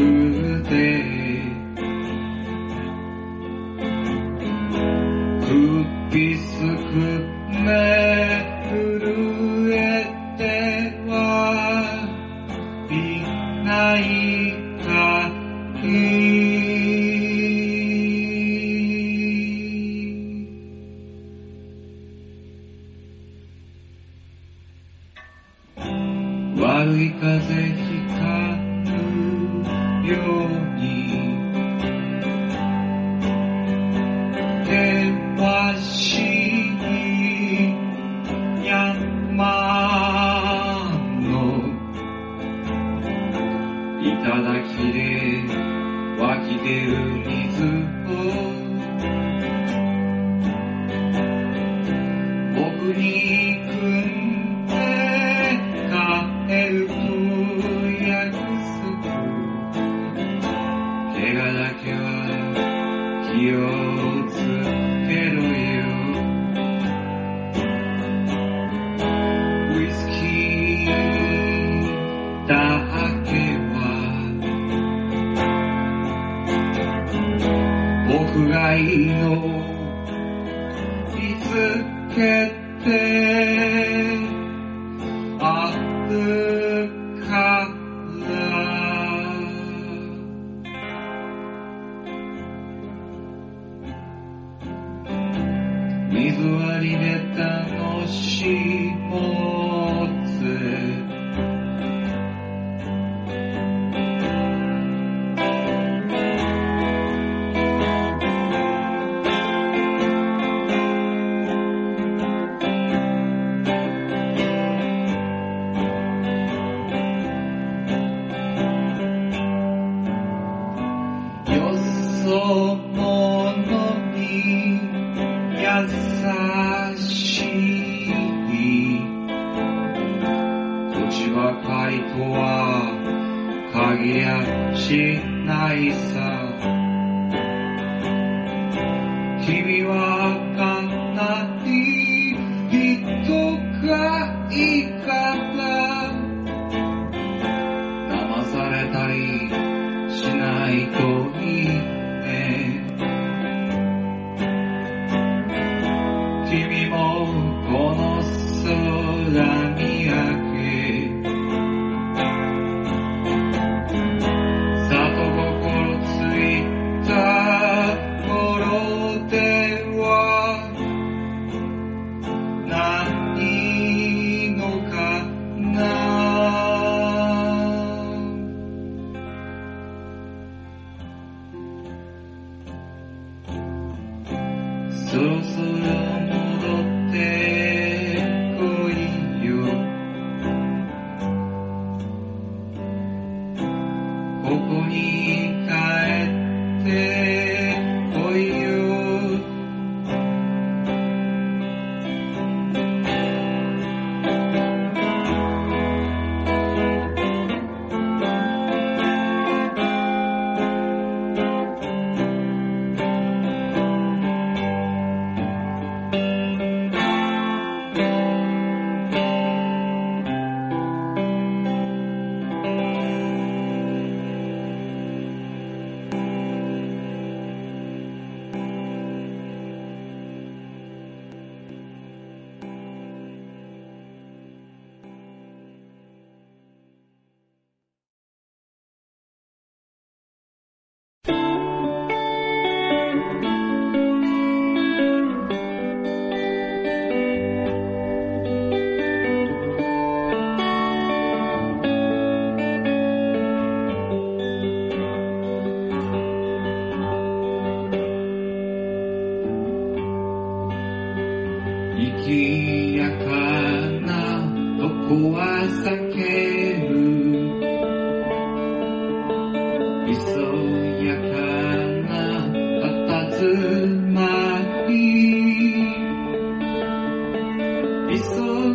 Tuesday. It's so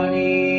money.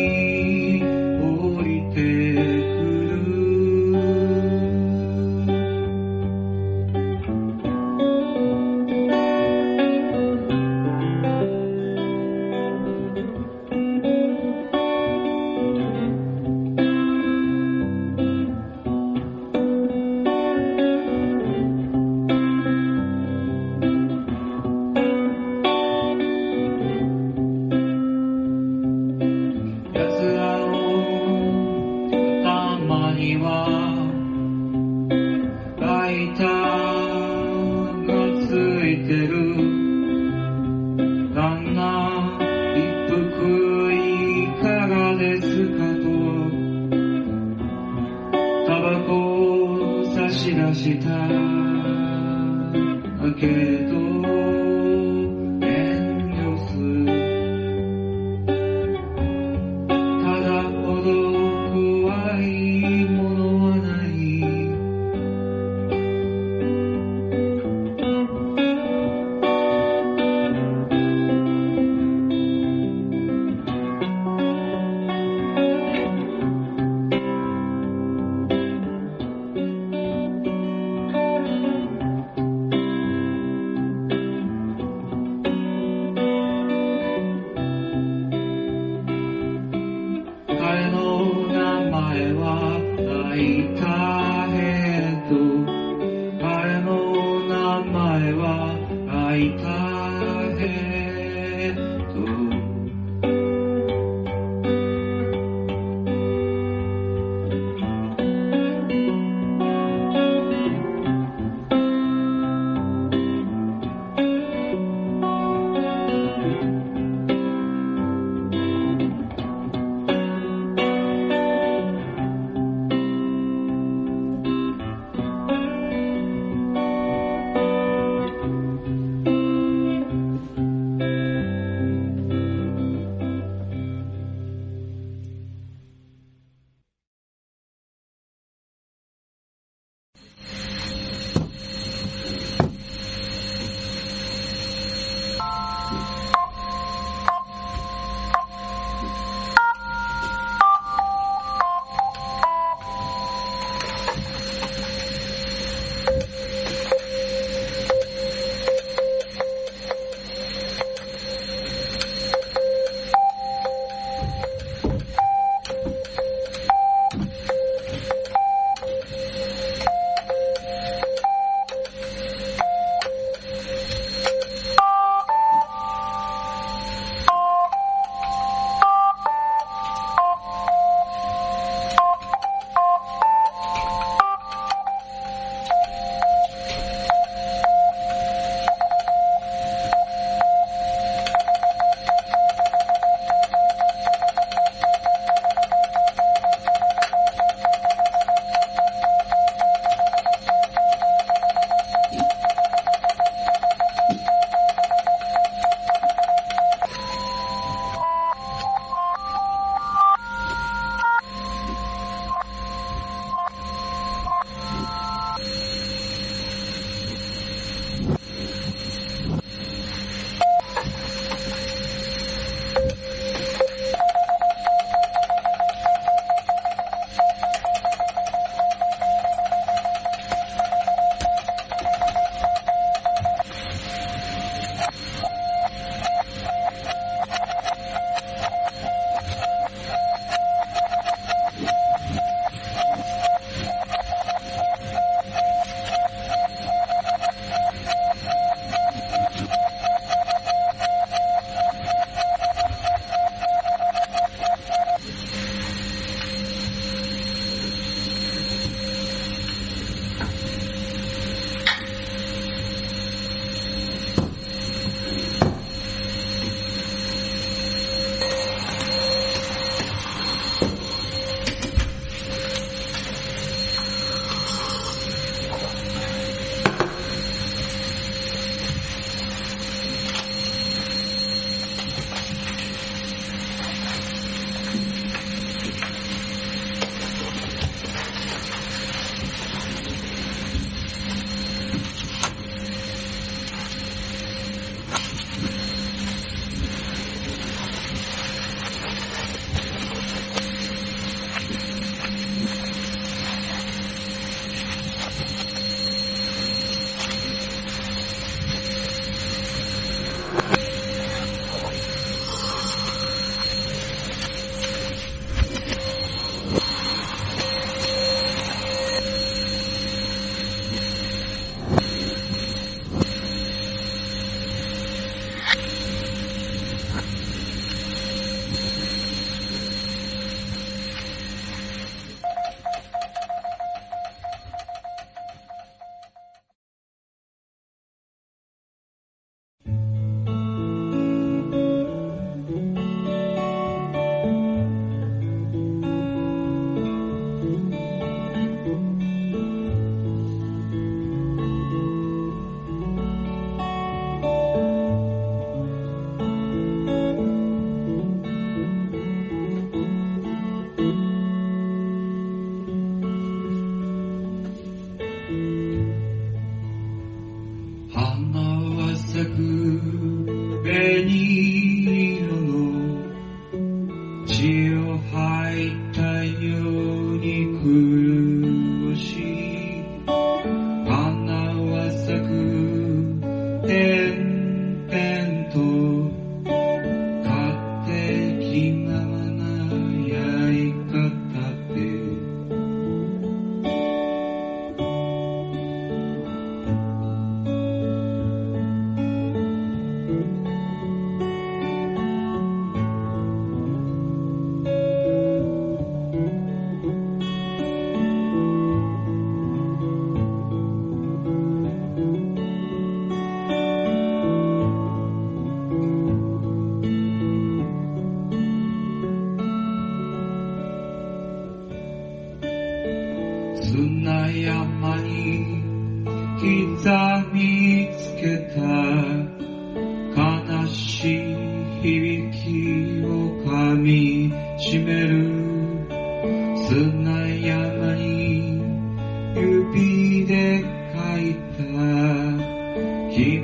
Lima.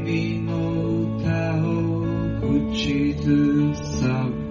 君の歌を口ずさむ。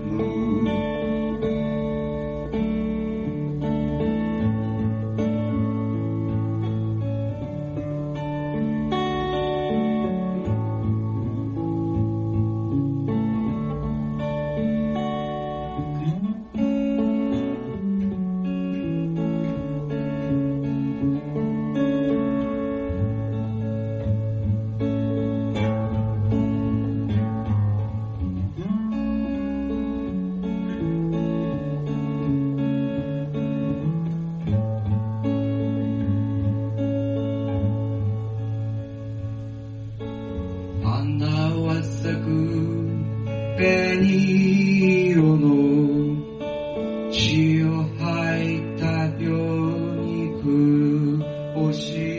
欲し。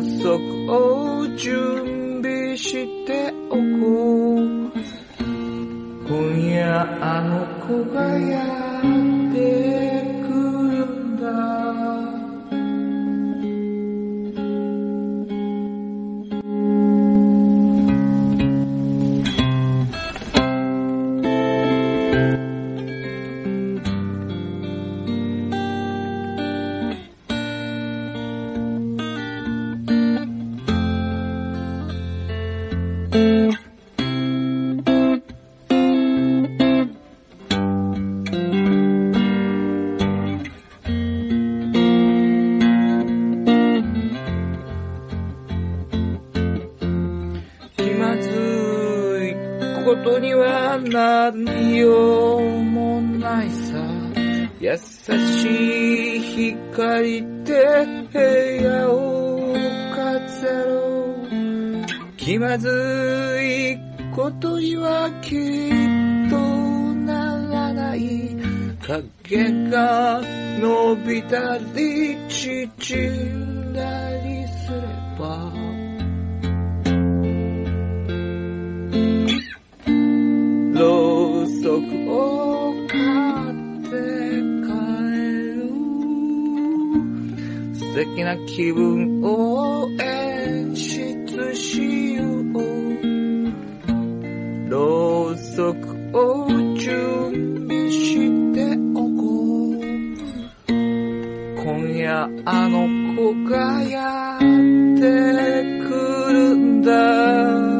を準備しておこう。今夜あの子がやって優しい光で部屋を飾ろう。気まずいことにはきっとならない。影が伸びたり縮んだりすれば。ろうそくを敵な気分を演出しよう。ろうそくを準備しておこう。今夜あの子がやってくるんだ。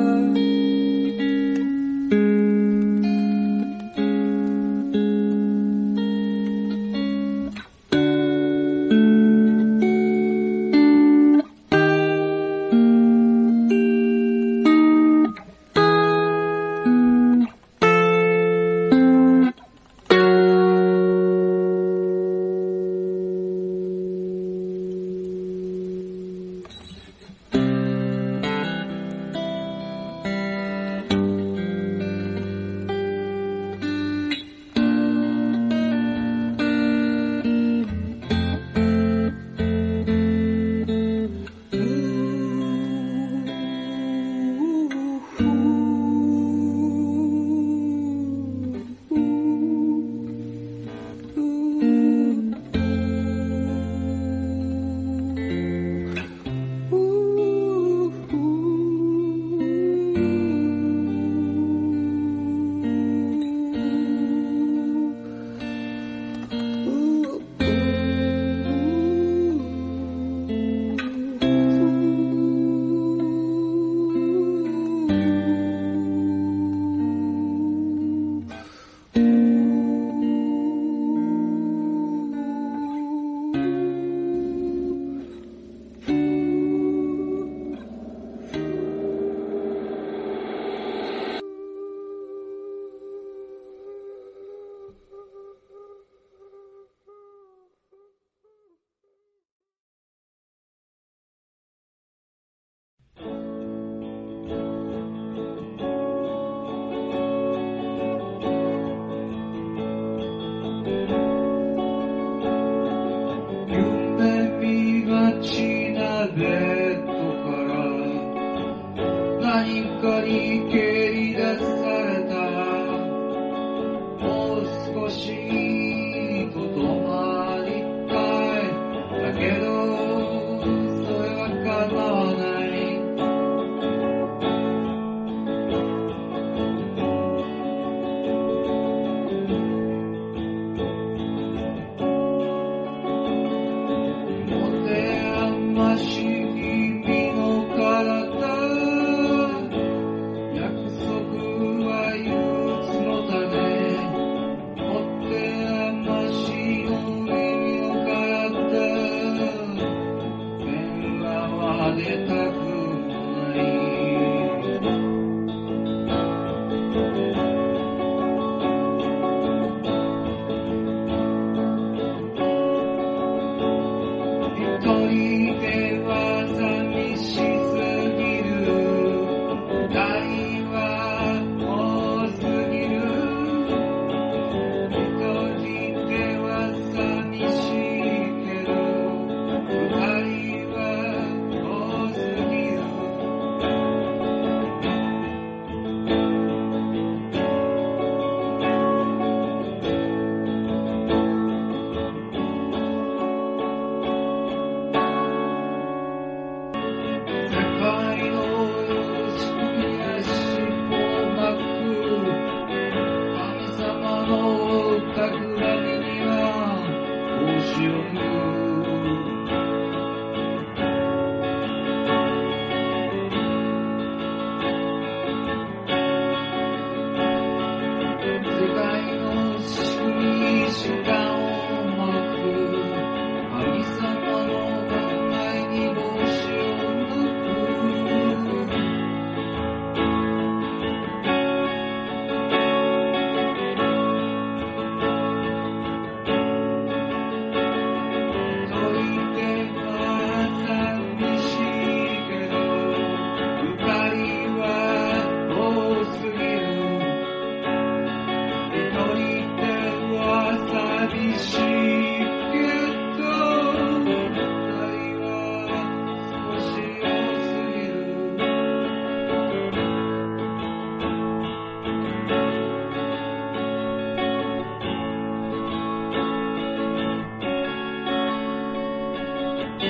you got.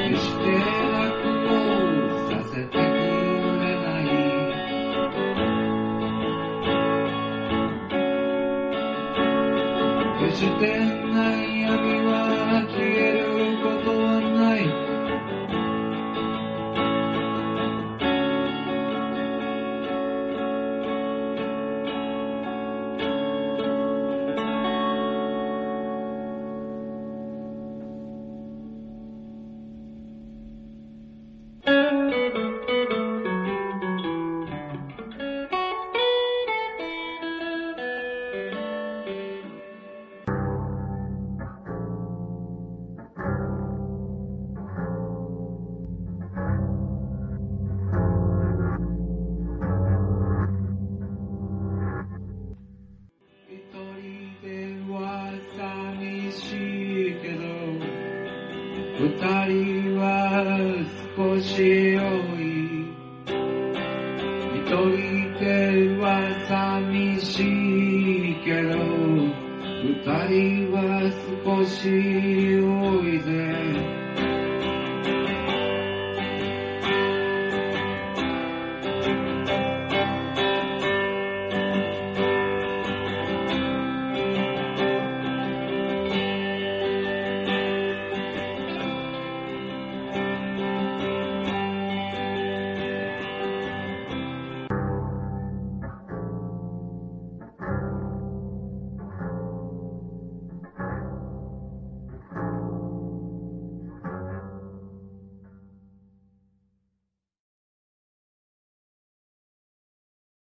決して楽をさせてくれない決して悩みは二人は少し酔い。一人では寂しいけど二人は少し